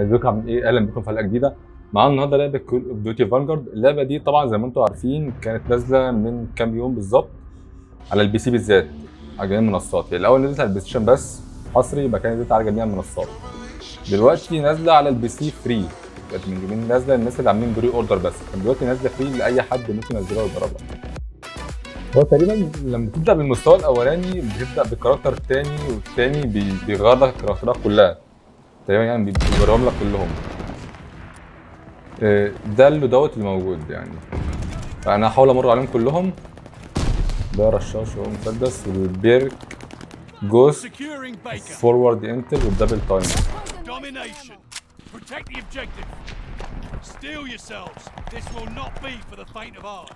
ازيكم إيه أهلا بكم في حلقة جديدة. معانا النهارده لعبة Call of Duty Vanguard اللعبة دي طبعا زي ما أنتم عارفين كانت نازلة من كام يوم بالظبط على ال PC بالذات على جميع المنصات. يعني الأول نزلت على ال PlayStation بس حصري يبقى كانت نزلت على جميع المنصات. دلوقتي نازلة على ال PC free كانت من يومين نازلة الناس اللي عاملين pre-order بس. كان دلوقتي نازلة free لأي حد ممكن ينزلها ويجربها. هو تقريبا لما تبدأ بالمستوى الأولاني بتبدأ بال character الثاني والثاني بي- بيغير لك الكاركترات كلها. تقريبا يعني بي- بيوريهم لك كلهم. آه، ده اللي دوت اللي موجود يعني. فأنا هحاول أمر عليهم كلهم. ده رشاش وهو مسدس والبيرك جوست. فورورد انتل والدبل تايم.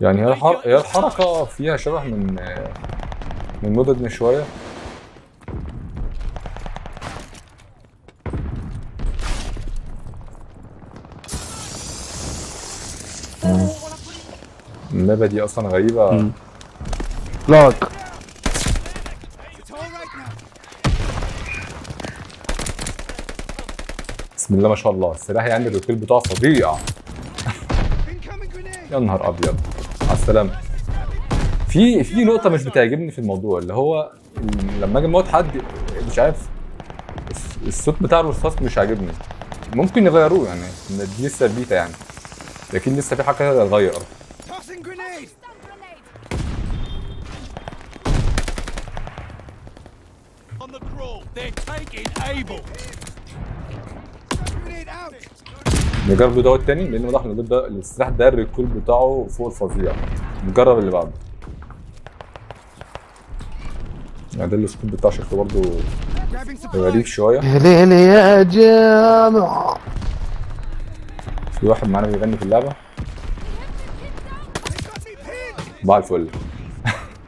يعني هي الحر... Baker هي is الحركة فيها شبه من آه، من مدد من المابة دي أصلا غريبة. لاك. بسم الله ما شاء الله. السلاح يعني الريكيل بتاعه فظيع. يا نهار أبيض. على السلامة. في في نقطة مش بتعجبني في الموضوع اللي هو لما أجي أموت حد مش عارف الصوت بتاع الرصاص مش عاجبني. ممكن يغيروه يعني دي لسه بيتا يعني. لكن لسه في حاجة تتغير Tossing grenade. On the crawl. They're taking Able. نجرب دوت تاني لأن واضح ان ده السلاح ده ال recoil بتاعه فوق الفظيع. نجرب اللي بعده. يعني ده ال scope بتاعه شكله برضه غريب شوية. يا جامع. في واحد معانا بيغني في اللعبة؟ صباح الفل.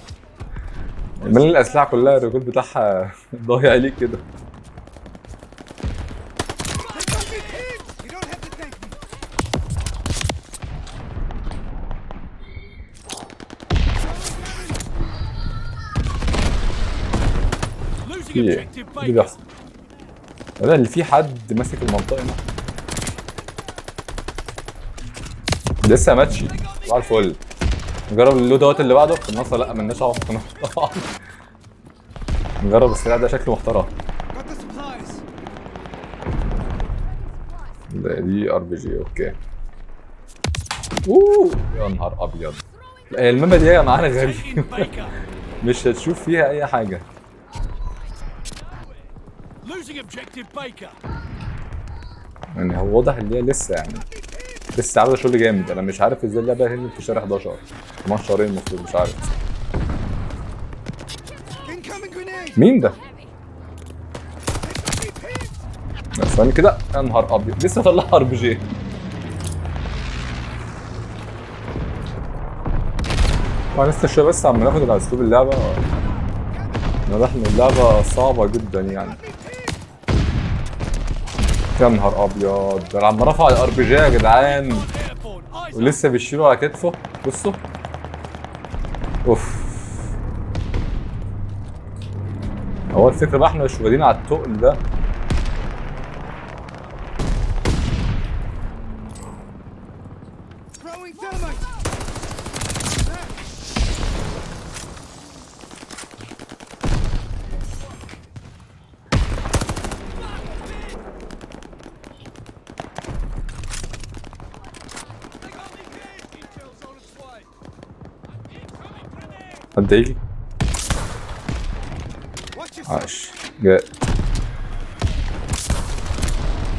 من الأسلحة كلها الريكول بتاعها ضايع ليه كده. في إيه؟ إيه اللي. بيحصل؟ ده اللي في حد ماسك المنطقة هنا. لسه ماتشي صباح الفل. نجرب ال loadout اللي بعده. القناصه لا مالناش بالقناصه نجرب السلاح ده شكله محترم. ده دي RPG okay أوه يا نهار أبيض المهمة دي معانا غريب. مش هتشوف فيها أي حاجة. يعني هو واضح إن هي لسه يعني لسه عاملة شغل جامد أنا مش عارف إزاي اللعبة هتنزل في شهر 11 كمان شهرين المفروض مش عارف مين ده؟ ثواني كده. يا نهار أبيض. لسه طلع RPG. طبعا لسه شوية بس عم ناخد على أسلوب اللعبة. إن اللعبة صعبة جدا يعني. يا نهار أبيض. ده لما رفع ال RPG يا جدعان. ولسه بيشيله على كتفه. بصوا. أوف. هو الفكرة بقى إحنا مش واخدين على التقل ده Throwing thermite. عاش جاء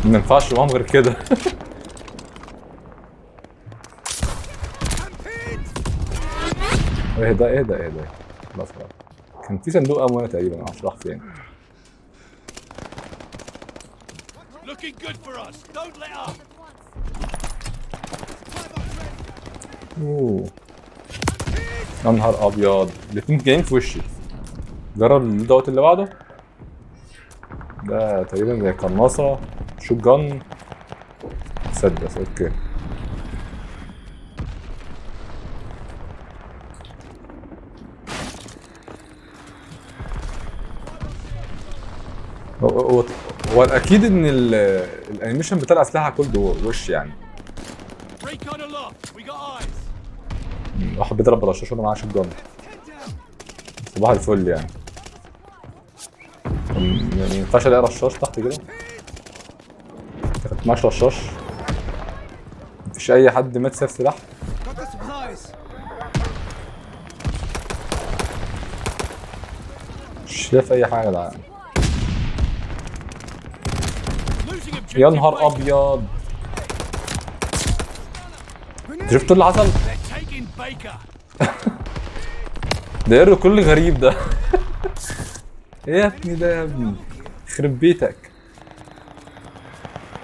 ما ينفعش معاهم غير كده. اهدى اهدى اهدى. خلاص خلاص. كان في صندوق أموال تقريبا معرفش راح فين. أوه. يا نهار أبيض. الاتنين جايين في وشي. جرب ال loadout اللي بعده. ده تقريبا زي قناصة shotgun مسدس okay. هو هو الاكيد إن ال- ال animation بتاع الأسلحة كولد وش يعني. واحد بيضرب رشاش وأنا معاه شوت جن. صباح الفل يعني. يعني ينفعش الاقي رشاش تحت كده كانت معاش رشاش مفيش أي حد مات ساب سلاح. مش شايف أي حاجة يا جدعان Losing objective. يا نهار. أبيض شفت اللي حصل؟ ده كل غريب ده يا ابني ده يا ابني. يخرب بيتك.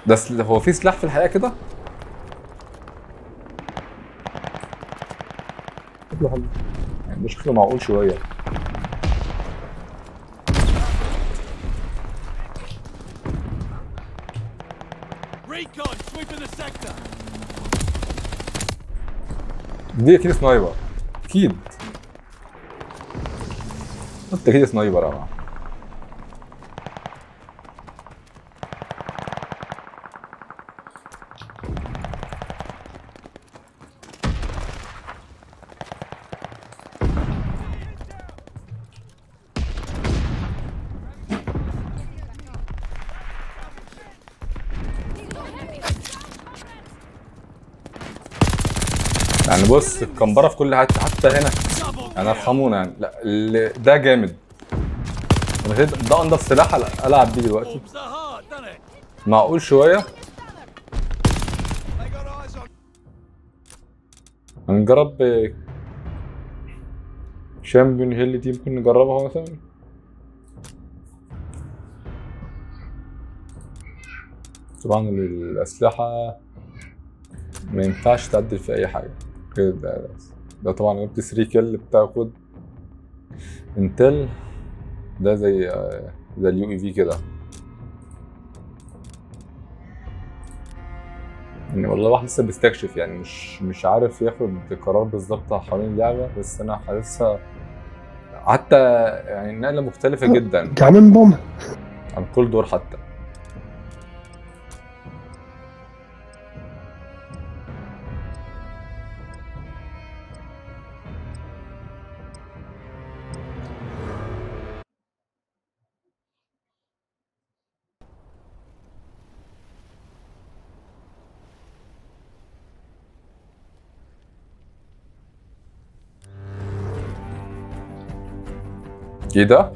ده سل... هو في سلاح في الحقيقة كده؟ شكله حلو. يعني ده شكله معقول شوية. دي أكيد سنايبر. أكيد. قلت أكيد سنايبر يا جماعة يعني بص الكمبرة في كل حتة حتى هنا يعني. ارحمونا يعني لا ده جامد ده انضف سلاح ألعب بيه دلوقتي? معقول شوية. هنجرب شامبيون هيل دي ممكن نجربها مثلا طبعا الأسلحة ما ينفعش تعدل في أي حاجة كده ده, ده طبعا جبت 3 كيل بتاخد انتل ده زي آه، زي اليو اي في كده. يعني والله الواحد لسه بيستكشف يعني مش مش عارف ياخد قرار بالظبط حوالين اللعبة بس أنا حاسسها حتى يعني نقلة مختلفة جدا. كمان بوم. عن كل دور حتى. ايه ده؟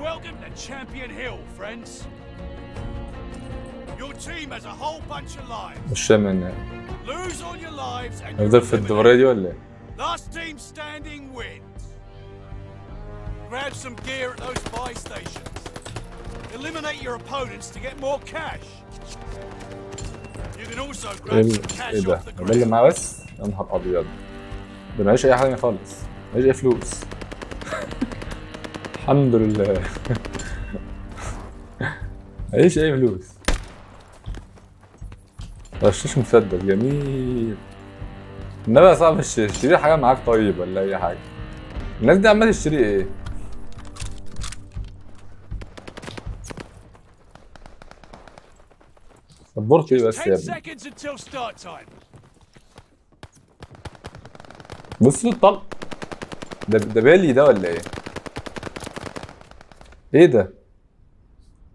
Welcome to Champion Hill, friends. Your team has a whole bunch of lives. مش فاهم ان Lose all your lives and نفضل you're في eliminated. الدورية دي ولا ايه؟ Last team standing wins. Grab some gear at those buy stations. Eliminate your opponents to get more cash. You can also ايه grab some ال- ايه cash ده؟ off the ده اللي ground. معاه بس؟ يا نهار أبيض. ده معيش أي حاجة خالص. معيش أي فلوس. الحمد لله. معيش أي فلوس. رشاش مسدس جميل. النبي يا صاحبي اشتري حاجة معاك طيب ولا أي حاجة؟ الناس دي عمالة تشتري إيه؟ سبورت إيه بس يا 10 ابني؟ بص الطلق ده ده بالي ده ولا إيه؟ إيه ده؟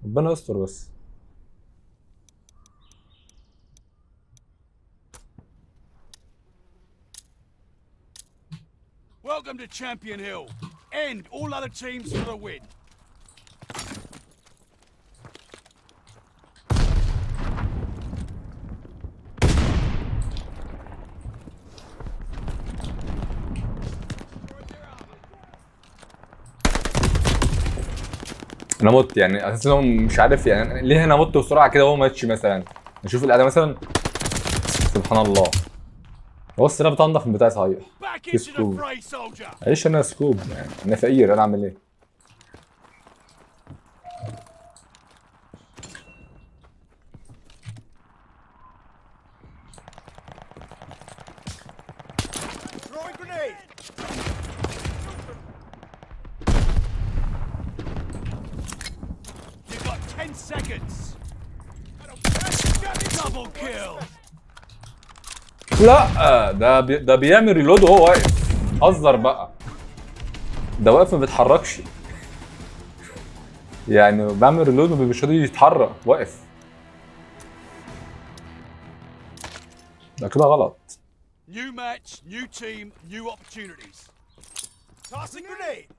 ربنا يستر بس Welcome to Champion Hill. End all other teams for the win. أنا مت يعني أساسا هو مش عارف يعني ليه أنا مت بسرعة كده وهو ما ماتش مثلا؟ نشوف الأداء مثلا. سبحان الله. هو السلاح بتاع انضف من بتاعي صحيح soldier. عيش أنا سكوب يعني أنا فقير أنا أعمل إيه Throwing grenade. seconds. Double kill. لا ده بي... ده بيعمل reload وهو واقف. هزر بقى. ده واقف ما بيتحركش. يعني بعمل ريلود ما مش راضي يتحرك. واقف. ده كده غلط. New match, new team, new opportunities. Tossing grenade.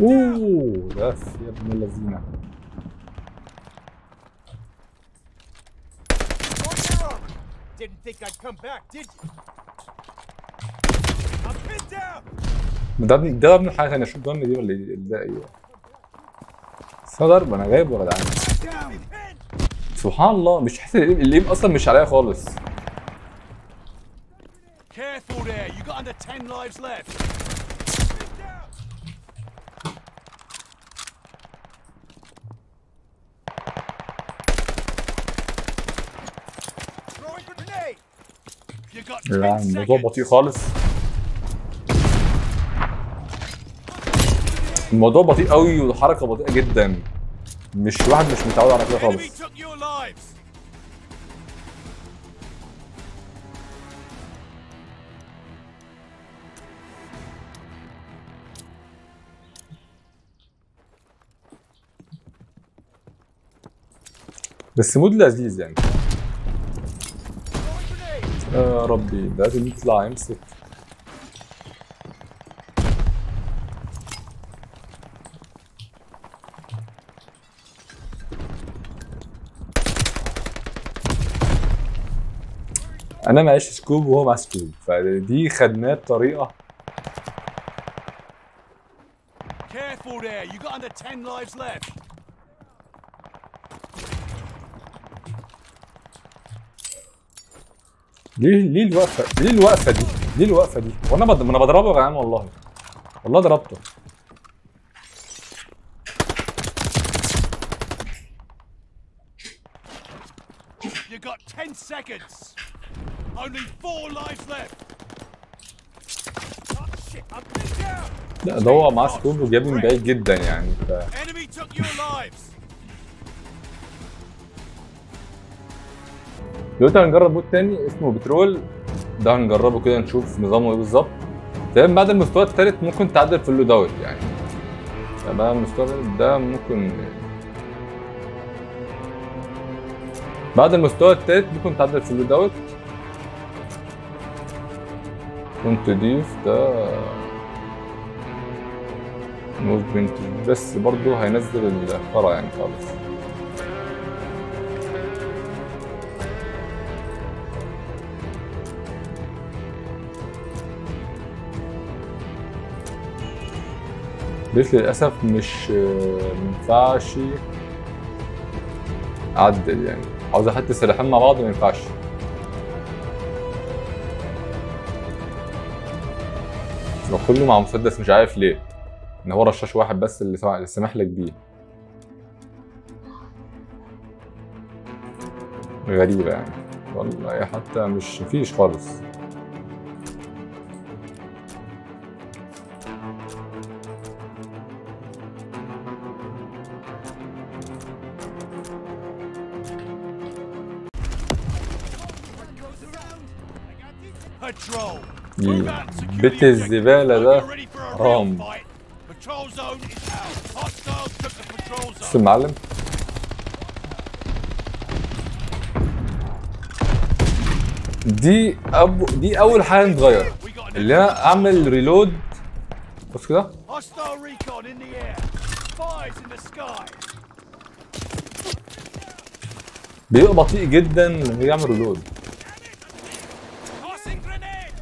اوه بس يا ابن اللذينة. Didn't think I'd come back, did you? I'm pinned down. ده ده ابن حاجة ثانية شوف دي ولا ده إيه بس ضرب أنا جدعان Down. Pinned. سبحان الله مش حاسس الإيم أصلا مش عليا خالص Careful there, you got under 10 lives left. Pinned down. Throwing grenade. You got 10 لا الموضوع. بطيء خالص الموضوع بطيء قوي والحركه بطيئة جدا مش واحد مش متعود على كده خالص. بس mode لذيذ يعني. يا ربي. لازم يطلع يمسك أنا معيش scope وهو مع scope فدي خدناه بطريقة. Careful there, you got under 10 lives left. ليه ليه الوقفة؟ ليه الوقفة دي؟ ليه الوقفة دي؟ وأنا بض... ما أنا بضربه يا جدعان والله. والله ضربته. You got 10 seconds. Only four lives left. Oh. لا ده هو معاه سكوب وجابني من بعيد جدا يعني. ف... دلوقتي هنجرب mode تاني اسمه patrol ده هنجربه كده نشوف نظامه إيه بالظبط. تمام بعد المستوى التالت ممكن تعدل في ال loadout يعني. تمام المستوى ده ممكن بعد المستوى التالت ممكن تعدل في ال loadout كنت تضيف ده movement بس برضه هينزل الخرا يعني خالص. بس للأسف مش مينفعش أعدل يعني. عاوز أحط السلاحين مع بعض ما ينفعش. لو كله مع مسدس مش عارف ليه. إن هو رشاش واحد بس اللي سمح لك بيه. غريبة يعني. والله حتى مش مفيش خالص. Took the patrol بص zone. المعلم دي أبو دي أول حاجة نتغير اللي أنا أعمل reload بص كده. بيبقى بطيء جدا لما يعمل reload Tossing grenade.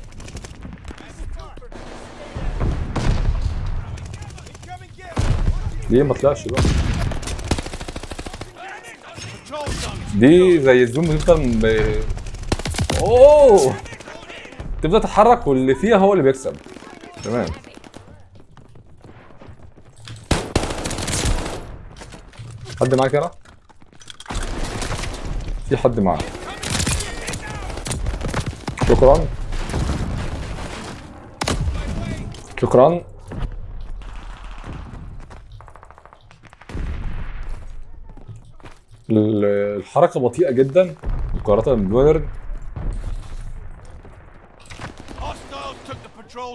Incoming gift. ليه ما طلعش بقى. دي زي الزوم بتفضل ب... أوه! تفضل تتحرك واللي فيها هو اللي بيكسب. تمام. حد معاك هنا؟ في حد معاك. شكرا. شكرا.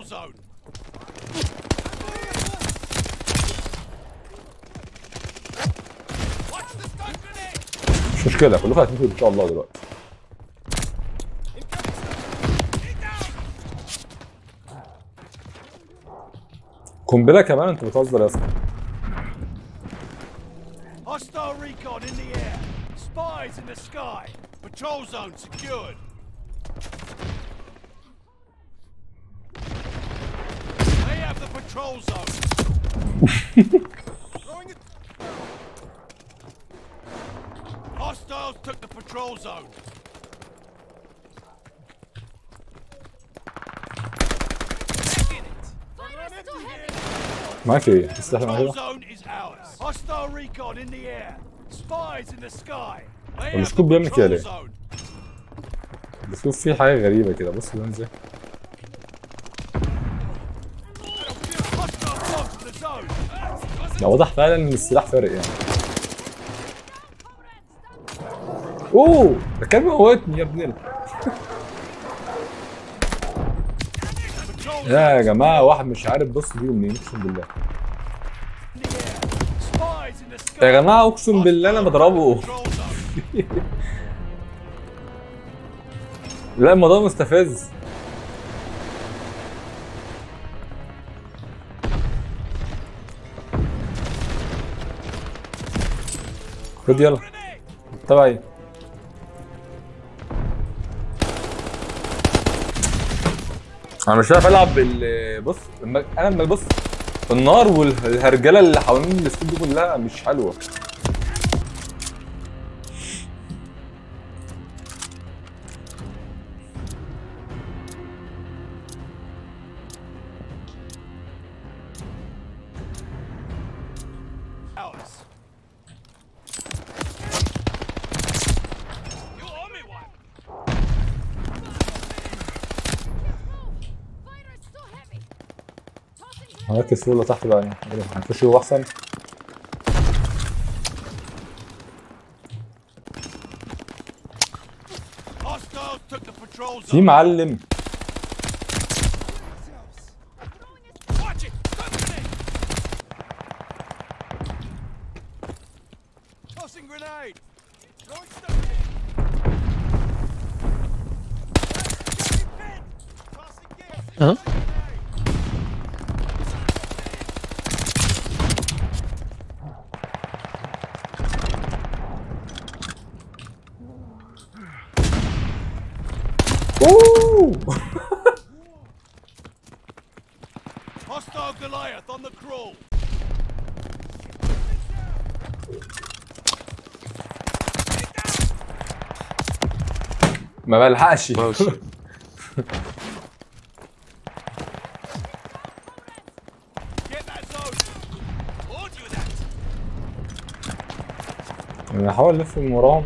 Zone. Watch the stun grenade! مش مشكلة كلكم هتموتوا إن شاء الله دلوقتي قنبلة كمان أنت بتهزر يا اسطى Hostile recon in the air. Spies in the sky. Patrol zone secured. They have the patrol zone. Hostiles took the patrol zone. Mikey, is that Michael, ist das mal Hostile recon in the air. Spies in the sky. بيعمل كده ليه؟ zone. بس شوف في حاجة غريبة كده بص ده إزاي. ده واضح فعلا إن السلاح فارق يعني أوه ده كان موتني يا ابن يا جماعة واحد مش عارف بص بيه منين أقسم بالله in the air. Spies in the sky. يا جماعة أقسم بالله أنا بضربه. لا الموضوع مستفز. خد يلا. تبعي. أنا مش عارف ألعب بال بص أنا لما بص. النار والهرجلة اللي حوالين السكوب دي كلها مش حلوة. هركز فوق ولا تحت بقى يعني. هنخش جوه أحسن. في. معلم Watch it. Stun grenade. Tossing grenade. Throwing stun grenade. Getting pinned. Tossing gear. Huh? Tossing grenade. اوه Hostile Goliath on the crawl. ما بلحقش. أنا هحاول الف من وراهم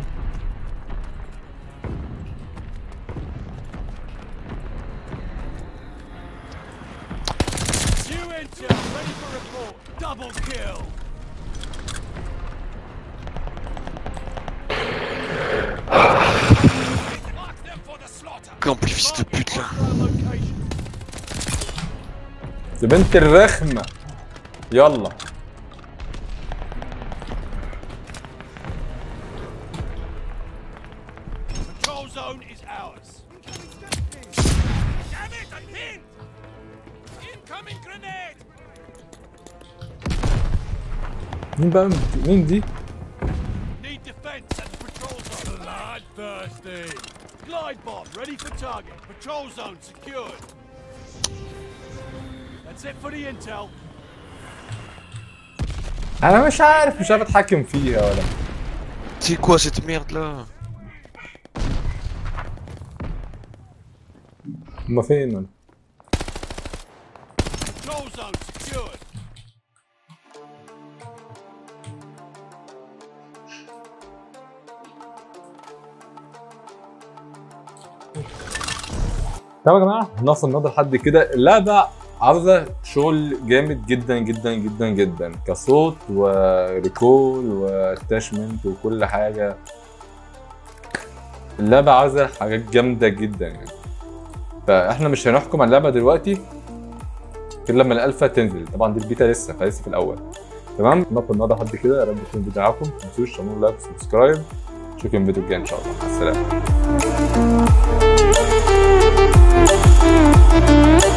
fils de pute là. دي بنت الرخمه يلا! مين بقى مين دي Patrol zone secured. That's it for the intel. أنا مش عارف مش عارف اتحكم فيها ولا C'est quoi cette merde là هما فين ولا طب يا جماعة نوصل النهارده لحد كده. اللعبة عاوزه شغل جامد جدا جدا جدا جدا. كصوت و recoil و attachment وكل حاجة. اللعبة عاوزه حاجات جامدة جدا يعني. فإحنا مش هنحكم على اللعبة دلوقتي غير لما الألفا تنزل. طبعا دي البيتا لسه فلسه في الأول. تمام؟ نقطه النهارده لحد كده. يا رب يكون الفيديو عجبكم ما تنسوش تعملوا like و subscribe. اشوفكم الفيديو الجاي إن شاء الله. مع السلامة. Thank you.